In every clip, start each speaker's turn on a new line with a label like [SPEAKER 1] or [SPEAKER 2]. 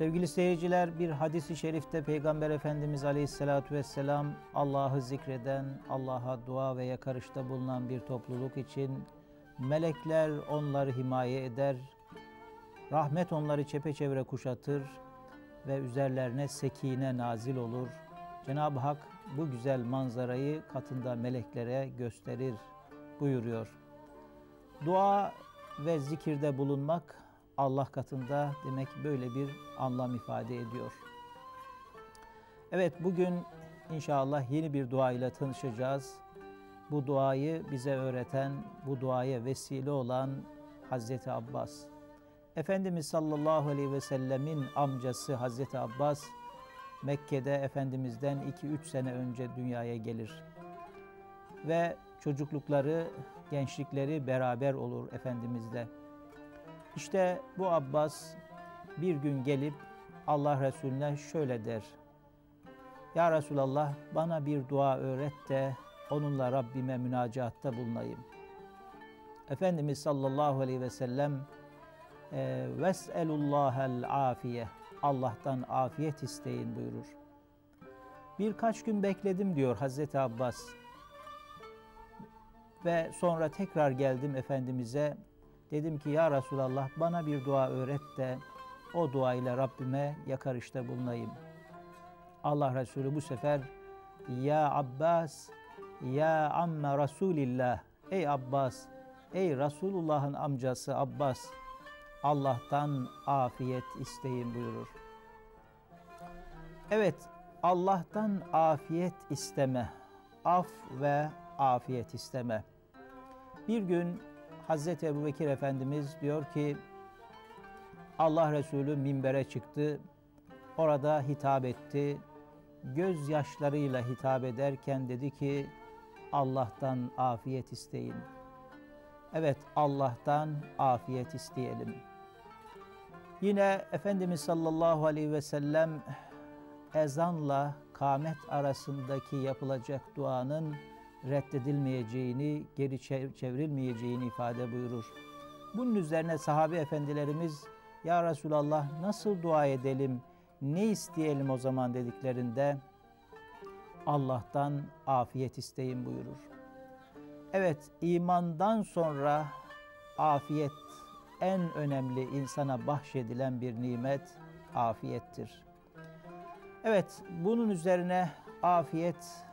[SPEAKER 1] Sevgili seyirciler bir hadisi şerifte Peygamber Efendimiz Aleyhisselatü Vesselam Allah'ı zikreden, Allah'a dua ve yakarışta bulunan bir topluluk için melekler onları himaye eder, rahmet onları çepeçevre kuşatır ve üzerlerine sekine nazil olur. Cenab-ı Hak bu güzel manzarayı katında meleklere gösterir buyuruyor. Dua ve zikirde bulunmak Allah katında demek böyle bir anlam ifade ediyor. Evet bugün inşallah yeni bir dua ile tanışacağız. Bu duayı bize öğreten, bu duaya vesile olan Hazreti Abbas. Efendimiz sallallahu aleyhi ve sellemin amcası Hazreti Abbas Mekke'de Efendimiz'den 2-3 sene önce dünyaya gelir. Ve çocuklukları, gençlikleri beraber olur Efendimiz'le. İşte bu Abbas bir gün gelip Allah Resulüne şöyle der. Ya Resulallah bana bir dua öğret de onunla Rabbime münacatta bulunayım. Efendimiz sallallahu aleyhi ve sellem e, ves'elullahel afiye Allah'tan afiyet isteyin buyurur. Birkaç gün bekledim diyor Hazreti Abbas. Ve sonra tekrar geldim Efendimiz'e Dedim ki ya Resulallah bana bir dua öğret de o dua ile Rabbime yakarışta bulunayım. Allah Resulü bu sefer ya Abbas ya amme Resulillah ey Abbas ey Resulullah'ın amcası Abbas Allah'tan afiyet isteyin buyurur. Evet Allah'tan afiyet isteme, af ve afiyet isteme. Bir gün Hazreti Ebu Bekir Efendimiz diyor ki Allah Resulü minbere çıktı. Orada hitap etti. Gözyaşlarıyla hitap ederken dedi ki Allah'tan afiyet isteyin. Evet Allah'tan afiyet isteyelim. Yine Efendimiz sallallahu aleyhi ve sellem ezanla kamet arasındaki yapılacak duanın reddedilmeyeceğini, geri çevrilmeyeceğini ifade buyurur. Bunun üzerine sahabe efendilerimiz Ya Resulallah nasıl dua edelim, ne isteyelim o zaman dediklerinde Allah'tan afiyet isteyin buyurur. Evet imandan sonra afiyet en önemli insana bahşedilen bir nimet afiyettir. Evet bunun üzerine afiyet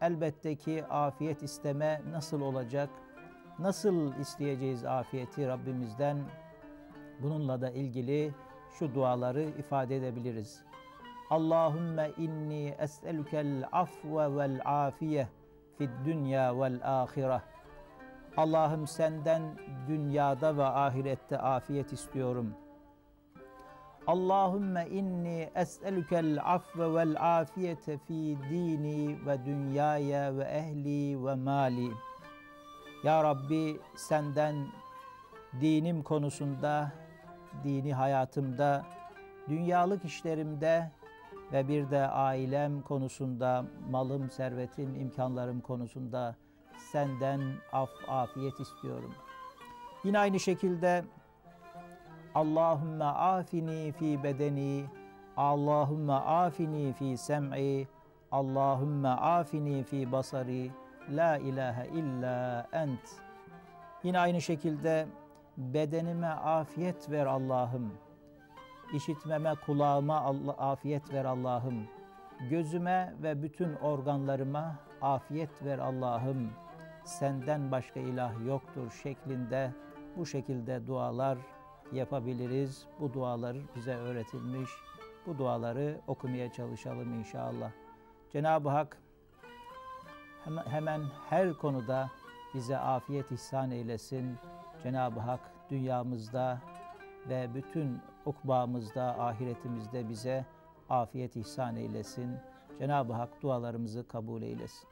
[SPEAKER 1] Elbette ki afiyet isteme nasıl olacak? Nasıl isteyeceğiz afiyeti Rabbimizden? Bununla da ilgili şu duaları ifade edebiliriz. Allahümme inni es'elukel afve vel afiye fid dünya vel ahire. Allah'ım senden dünyada ve ahirette afiyet istiyorum.'' Allahümme inni es'elükel afve vel afiyete fi dini ve dünyaya ve ehli ve mali. Ya Rabbi senden dinim konusunda, dini hayatımda, dünyalık işlerimde ve bir de ailem konusunda, malım, servetim, imkanlarım konusunda senden af, afiyet istiyorum. Yine aynı şekilde Allahümme afini fi bedeni, Allahümme afini fi sem'i, Allahümme afini fi basari, la ilahe illa ent. Yine aynı şekilde bedenime afiyet ver Allah'ım. İşitmeme, kulağıma Allah, afiyet ver Allah'ım. Gözüme ve bütün organlarıma afiyet ver Allah'ım. Senden başka ilah yoktur şeklinde bu şekilde dualar yapabiliriz. Bu dualar bize öğretilmiş. Bu duaları okumaya çalışalım inşallah. Cenab-ı Hak hemen her konuda bize afiyet ihsan eylesin. Cenab-ı Hak dünyamızda ve bütün ukbamızda, ahiretimizde bize afiyet ihsan eylesin. Cenab-ı Hak dualarımızı kabul eylesin.